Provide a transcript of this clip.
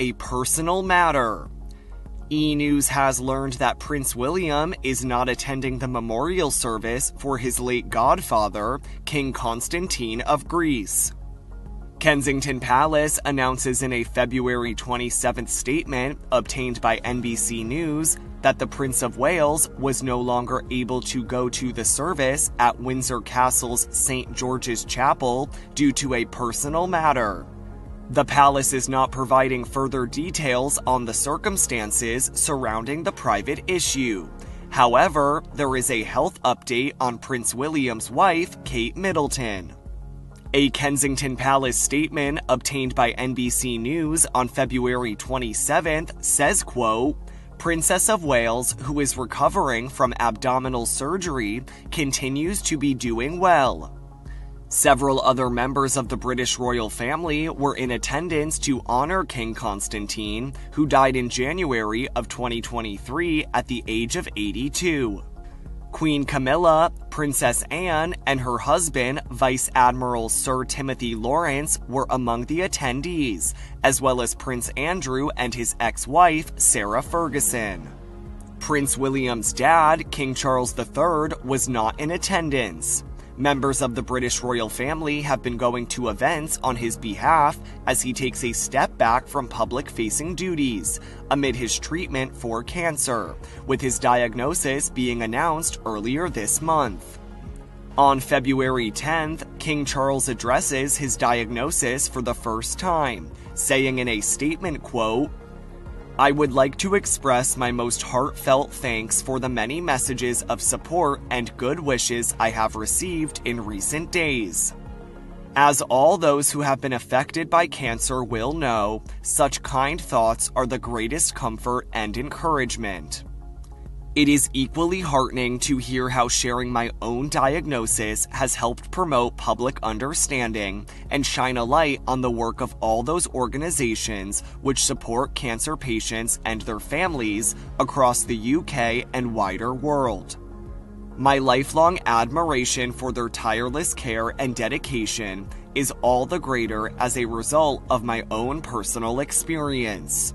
a personal matter. E! News has learned that Prince William is not attending the memorial service for his late godfather, King Constantine of Greece. Kensington Palace announces in a February 27th statement obtained by NBC News that the Prince of Wales was no longer able to go to the service at Windsor Castle's St. George's Chapel due to a personal matter. The palace is not providing further details on the circumstances surrounding the private issue. However, there is a health update on Prince William's wife, Kate Middleton. A Kensington Palace statement obtained by NBC News on February 27th says, quote, Princess of Wales, who is recovering from abdominal surgery, continues to be doing well. Several other members of the British royal family were in attendance to honor King Constantine, who died in January of 2023 at the age of 82. Queen Camilla, Princess Anne, and her husband, Vice Admiral Sir Timothy Lawrence, were among the attendees, as well as Prince Andrew and his ex wife, Sarah Ferguson. Prince William's dad, King Charles III, was not in attendance. Members of the British royal family have been going to events on his behalf as he takes a step back from public facing duties amid his treatment for cancer, with his diagnosis being announced earlier this month. On February 10th, King Charles addresses his diagnosis for the first time, saying in a statement quote, I would like to express my most heartfelt thanks for the many messages of support and good wishes I have received in recent days. As all those who have been affected by cancer will know, such kind thoughts are the greatest comfort and encouragement. It is equally heartening to hear how sharing my own diagnosis has helped promote public understanding and shine a light on the work of all those organizations which support cancer patients and their families across the UK and wider world. My lifelong admiration for their tireless care and dedication is all the greater as a result of my own personal experience.